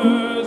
Oh.